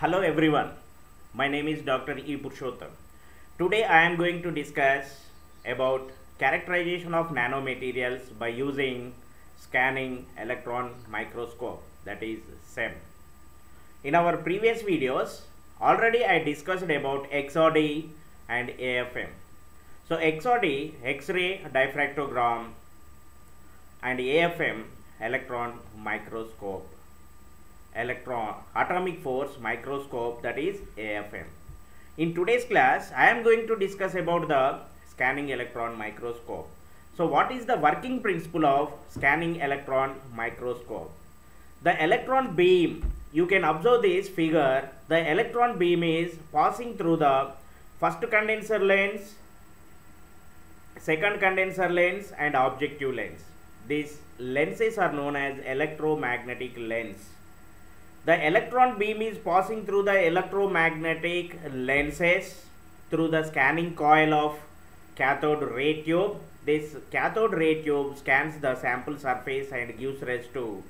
Hello everyone, my name is Dr. E. Purushotham. Today I am going to discuss about characterization of nanomaterials by using scanning electron microscope that is SEM. In our previous videos already I discussed about XRD and AFM. So XRD X-ray diffractogram and AFM electron microscope electron atomic force microscope that is AFM. In today's class I am going to discuss about the scanning electron microscope. So what is the working principle of scanning electron microscope? The electron beam you can observe this figure the electron beam is passing through the first condenser lens second condenser lens and objective lens. These lenses are known as electromagnetic lens the electron beam is passing through the electromagnetic lenses through the scanning coil of cathode ray tube. This cathode ray tube scans the sample surface and gives rise to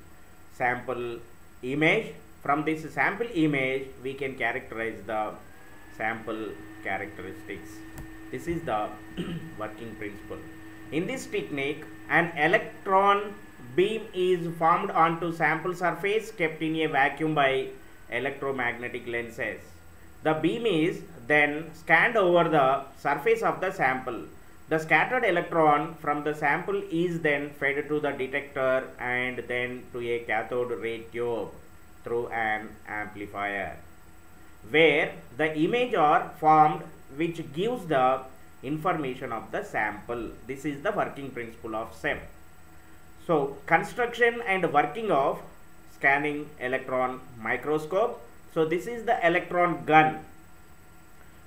sample image. From this sample image, we can characterize the sample characteristics. This is the working principle. In this technique, an electron beam is formed onto sample surface kept in a vacuum by electromagnetic lenses. The beam is then scanned over the surface of the sample. The scattered electron from the sample is then fed to the detector and then to a cathode ray tube through an amplifier where the image are formed which gives the information of the sample. This is the working principle of SEM. So construction and working of scanning electron microscope. So this is the electron gun.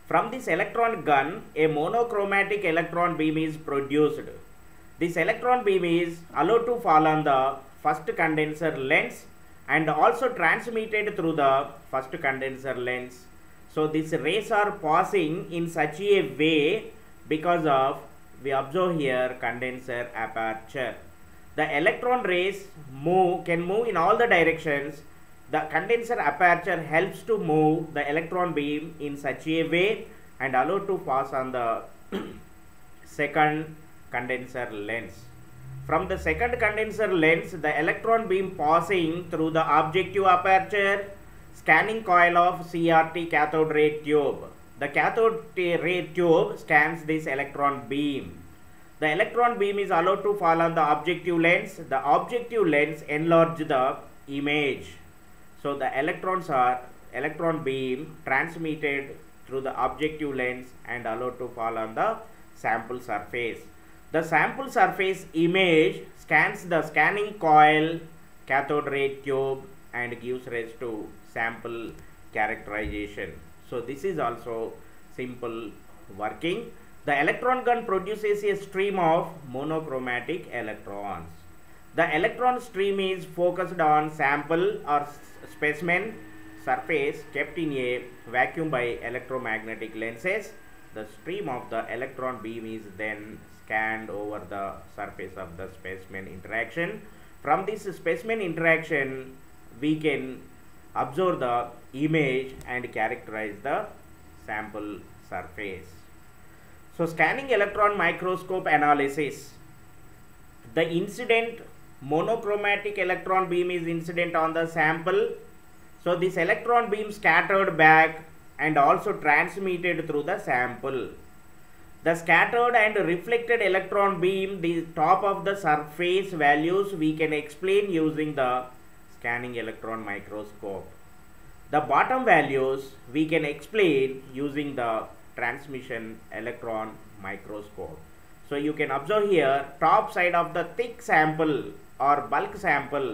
From this electron gun, a monochromatic electron beam is produced. This electron beam is allowed to fall on the first condenser lens and also transmitted through the first condenser lens. So these rays are passing in such a way because of we observe here condenser aperture the electron rays move can move in all the directions. The condenser aperture helps to move the electron beam in such a way and allow to pass on the second condenser lens. From the second condenser lens the electron beam passing through the objective aperture scanning coil of CRT cathode ray tube. The cathode ray tube scans this electron beam the electron beam is allowed to fall on the objective lens. The objective lens enlarge the image. So the electrons are electron beam transmitted through the objective lens and allowed to fall on the sample surface. The sample surface image scans the scanning coil cathode ray tube and gives rise to sample characterization. So this is also simple working. The electron gun produces a stream of monochromatic electrons. The electron stream is focused on sample or specimen surface kept in a vacuum by electromagnetic lenses. The stream of the electron beam is then scanned over the surface of the specimen interaction. From this specimen interaction, we can observe the image and characterize the sample surface. So scanning electron microscope analysis. The incident monochromatic electron beam is incident on the sample. So this electron beam scattered back and also transmitted through the sample. The scattered and reflected electron beam, the top of the surface values we can explain using the scanning electron microscope. The bottom values we can explain using the transmission electron microscope. So you can observe here top side of the thick sample or bulk sample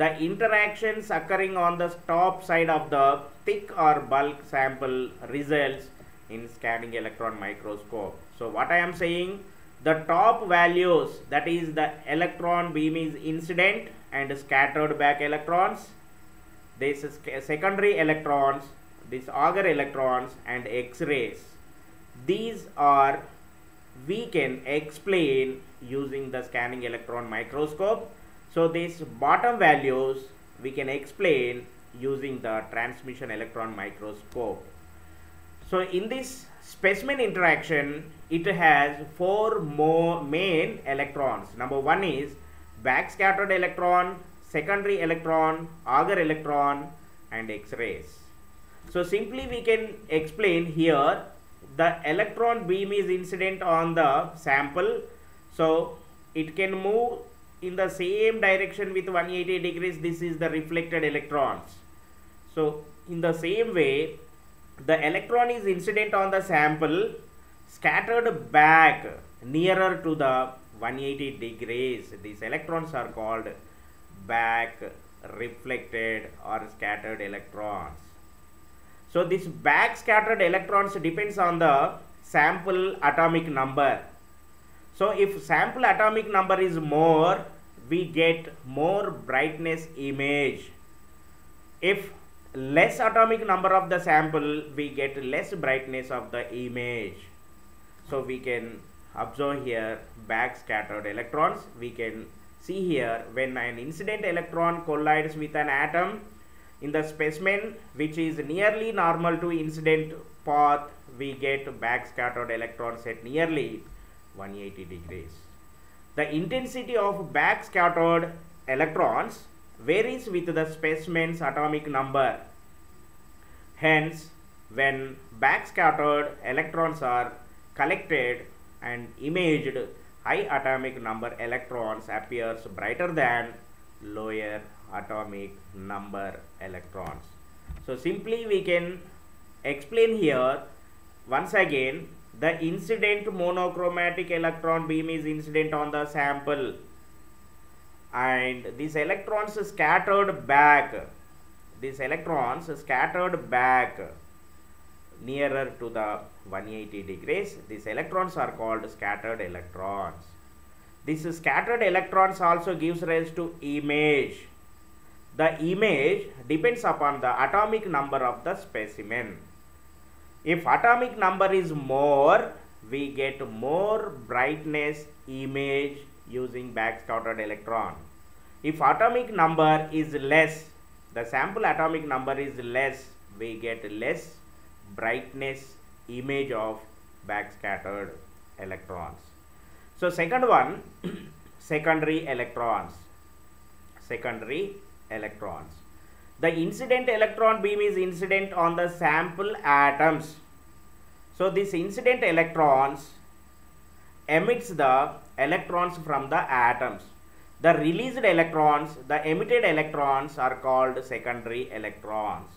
the interactions occurring on the top side of the thick or bulk sample results in scanning electron microscope. So what I am saying the top values that is the electron beam is incident and scattered back electrons this is secondary electrons these Auger electrons and X-rays these are we can explain using the scanning electron microscope. So these bottom values we can explain using the transmission electron microscope. So in this specimen interaction, it has four more main electrons. Number one is backscattered electron, secondary electron, Auger electron and X-rays. So simply we can explain here the electron beam is incident on the sample. So it can move in the same direction with 180 degrees. This is the reflected electrons. So in the same way the electron is incident on the sample scattered back nearer to the 180 degrees. These electrons are called back reflected or scattered electrons. So this back scattered electrons depends on the sample atomic number. So if sample atomic number is more, we get more brightness image. If less atomic number of the sample, we get less brightness of the image. So we can observe here back scattered electrons. We can see here when an incident electron collides with an atom in the specimen which is nearly normal to incident path we get back scattered electrons at nearly 180 degrees. The intensity of back scattered electrons varies with the specimen's atomic number. Hence, when backscattered electrons are collected and imaged, high atomic number electrons appears brighter than lower atomic number electrons. So simply we can explain here once again the incident monochromatic electron beam is incident on the sample. And these electrons scattered back these electrons scattered back nearer to the 180 degrees. These electrons are called scattered electrons. This scattered electrons also gives rise to image the image depends upon the atomic number of the specimen. If atomic number is more we get more brightness image using backscattered electron. If atomic number is less the sample atomic number is less we get less brightness image of backscattered electrons. So second one secondary electrons. Secondary electrons the incident electron beam is incident on the sample atoms so this incident electrons emits the electrons from the atoms the released electrons, the emitted electrons are called secondary electrons.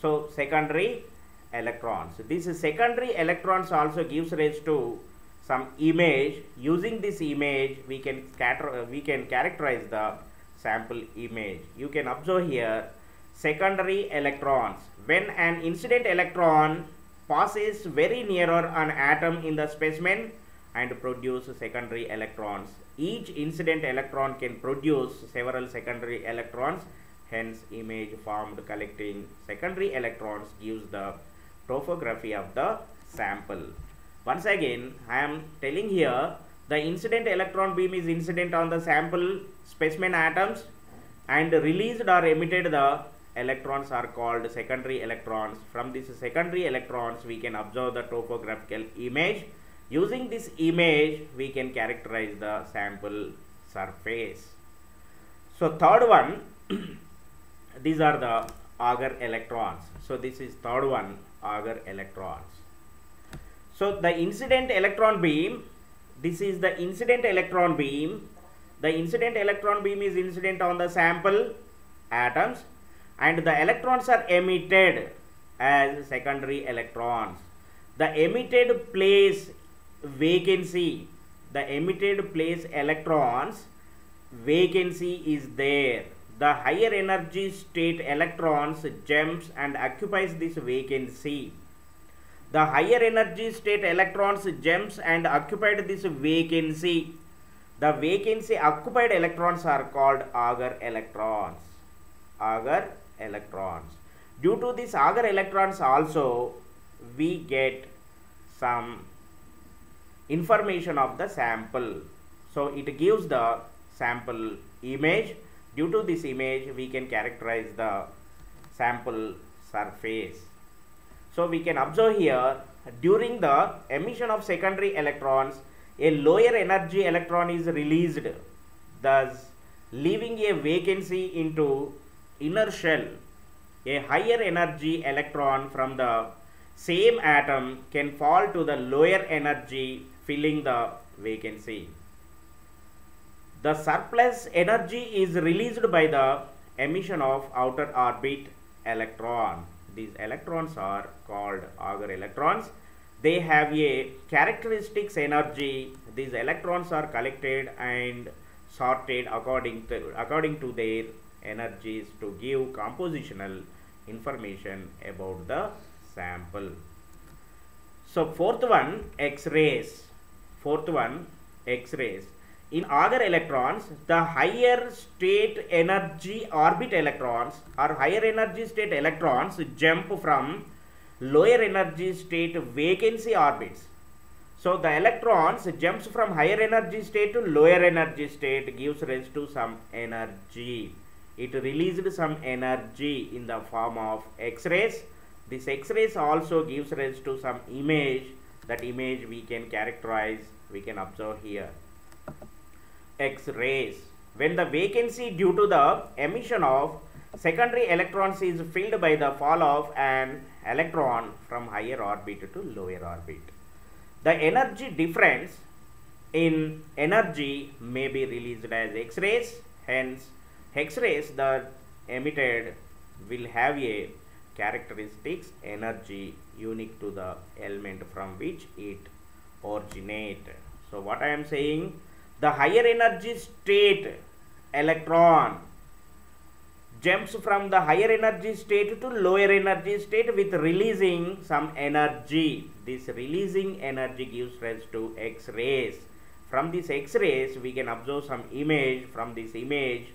So secondary electrons. This secondary electrons also gives rise to some image. Using this image, we can scatter, uh, we can characterize the sample image. You can observe here secondary electrons. When an incident electron passes very nearer an atom in the specimen and produce secondary electrons each incident electron can produce several secondary electrons, hence image formed collecting secondary electrons gives the topography of the sample. Once again, I am telling here the incident electron beam is incident on the sample specimen atoms and released or emitted the electrons are called secondary electrons. From these secondary electrons, we can observe the topographical image Using this image, we can characterize the sample surface. So third one, these are the Auger electrons. So this is third one, Auger electrons. So the incident electron beam, this is the incident electron beam. The incident electron beam is incident on the sample atoms and the electrons are emitted as secondary electrons. The emitted place vacancy the emitted place electrons vacancy is there the higher energy state electrons jumps and occupies this vacancy the higher energy state electrons jumps and occupied this vacancy the vacancy occupied electrons are called Auger electrons Auger electrons due to this Auger electrons also we get some information of the sample. So it gives the sample image. Due to this image, we can characterize the sample surface. So we can observe here during the emission of secondary electrons a lower energy electron is released thus leaving a vacancy into inner shell. A higher energy electron from the same atom can fall to the lower energy filling the vacancy. The surplus energy is released by the emission of outer orbit electron. These electrons are called Auger electrons. They have a characteristics energy. These electrons are collected and sorted according to, according to their energies to give compositional information about the sample. So fourth one X-rays. Fourth one X-rays. In other electrons, the higher state energy orbit electrons or higher energy state electrons jump from lower energy state vacancy orbits so the electrons jumps from higher energy state to lower energy state gives rise to some energy. It released some energy in the form of X-rays. This X-rays also gives rise to some image. That image we can characterize, we can observe here. X-rays. When the vacancy due to the emission of secondary electrons is filled by the fall of an electron from higher orbit to lower orbit the energy difference in energy may be released as X-rays. Hence, X-rays that emitted will have a characteristics energy unique to the element from which it originate. So, what I am saying, the higher energy state electron jumps from the higher energy state to lower energy state with releasing some energy. This releasing energy gives rise to X-rays. From these X-rays, we can observe some image. From this image,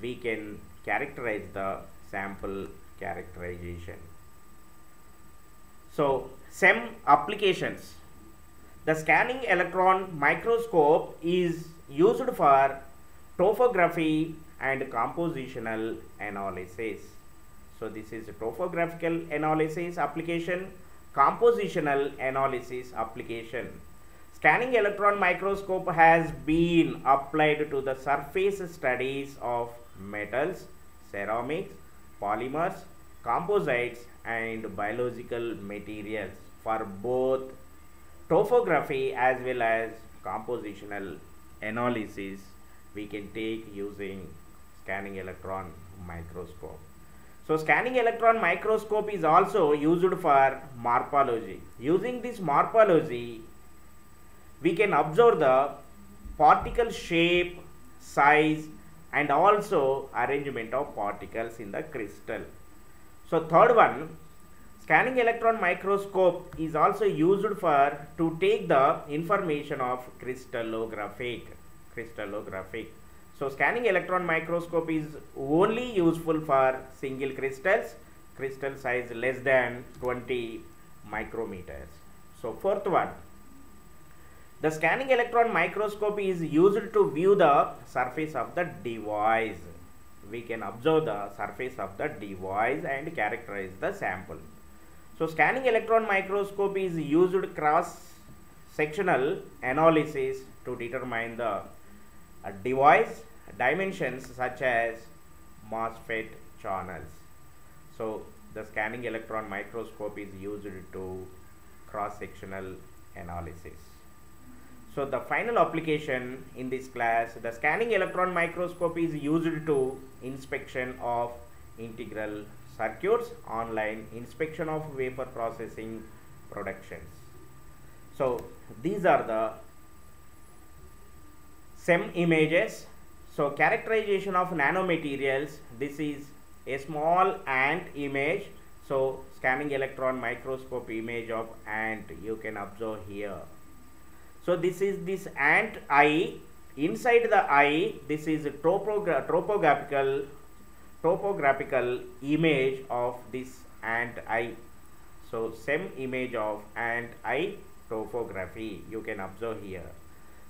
we can characterize the sample characterization. So, SEM applications. The scanning electron microscope is used for topography and compositional analysis. So this is topographical analysis application, compositional analysis application. Scanning electron microscope has been applied to the surface studies of metals, ceramics, polymers, composites and biological materials for both topography as well as compositional analysis we can take using scanning electron microscope. So scanning electron microscope is also used for morphology. Using this morphology, we can observe the particle shape, size and also arrangement of particles in the crystal. So third one, scanning electron microscope is also used for to take the information of crystallographic, crystallographic so scanning electron microscope is only useful for single crystals, crystal size less than 20 micrometers. So fourth one, the scanning electron microscope is used to view the surface of the device. We can observe the surface of the device and characterize the sample. So scanning electron microscope is used cross sectional analysis to determine the a device dimensions such as MOSFET channels. So the scanning electron microscope is used to cross-sectional analysis. So the final application in this class, the scanning electron microscope is used to inspection of integral circuits, online inspection of wafer processing productions. So these are the SEM images. So characterization of nanomaterials, this is a small ant image. So scanning electron microscope image of ant you can observe here. So this is this ant eye. Inside the eye, this is a topogra topographical topographical image of this ant eye. So same image of ant eye topography you can observe here.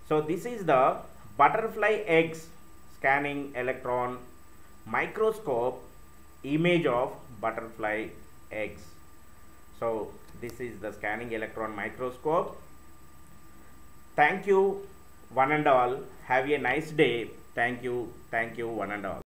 So this is the butterfly eggs scanning electron microscope image of butterfly eggs. So this is the scanning electron microscope. Thank you one and all. Have a nice day. Thank you. Thank you one and all.